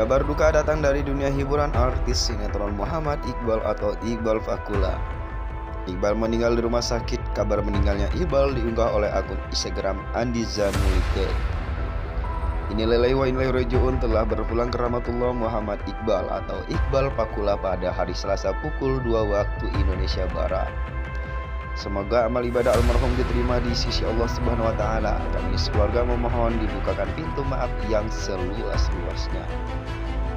Kabar duka datang dari dunia hiburan artis sinetron Muhammad Iqbal atau Iqbal Fakula. Iqbal meninggal di rumah sakit. Kabar meninggalnya Iqbal diunggah oleh akun Instagram Andi Zanulike. Inilah wa inilaihi rajiun telah berpulang ke rahmatullah Muhammad Iqbal atau Iqbal Fakula pada hari Selasa pukul 2 waktu Indonesia Barat. Semoga amal ibadah almarhum diterima di sisi Allah Subhanahu wa taala. Kami sekeluarga memohon dibukakan pintu maaf yang seluas-luasnya.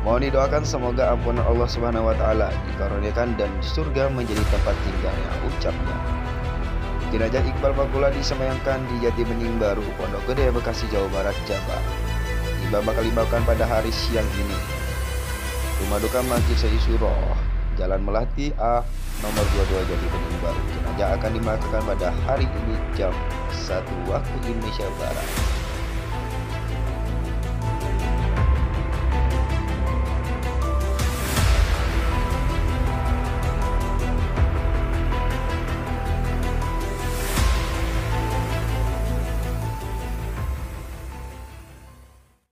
Mohon didoakan semoga ampunan Allah Subhanahu wa taala dikaruniakan dan surga menjadi tempat tinggalnya ucapnya. Jenazah Iqbal Fakula disemayamkan di Jati Bening Baru, Pondok Gede, Bekasi, Jawa Barat, Jabar. Tiba bakal dibawakan pada hari siang ini. Rumah duka Masjid Seisyuroh, Jalan Melati A nomor 22 Jati Bening Baru. Jenazah akan dimakamkan pada hari ini jam 1 waktu Indonesia Barat.